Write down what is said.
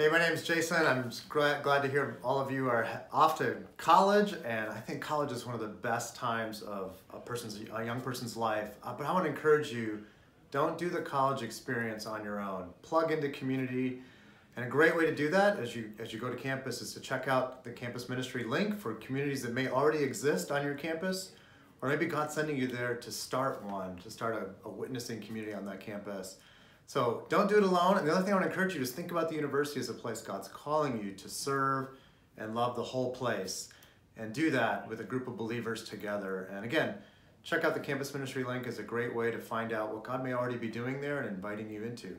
Hey, my name is Jason. I'm glad, to hear all of you are off to college, and I think college is one of the best times of a person's, a young person's life. Uh, but I want to encourage you, don't do the college experience on your own. Plug into community, and a great way to do that as you as you go to campus is to check out the campus ministry link for communities that may already exist on your campus, or maybe God's sending you there to start one, to start a, a witnessing community on that campus. So don't do it alone. And the other thing I want to encourage you is think about the university as a place God's calling you to serve and love the whole place. And do that with a group of believers together. And again, check out the campus ministry link as a great way to find out what God may already be doing there and inviting you into.